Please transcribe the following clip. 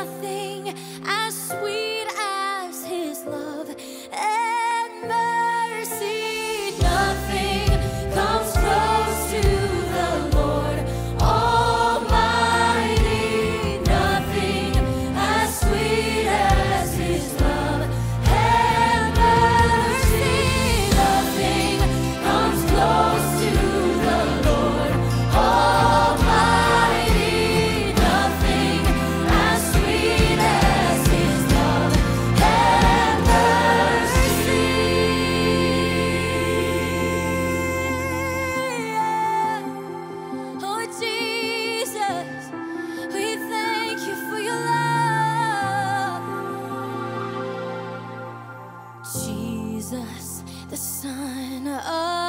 nothing as sweet Jesus, the Son of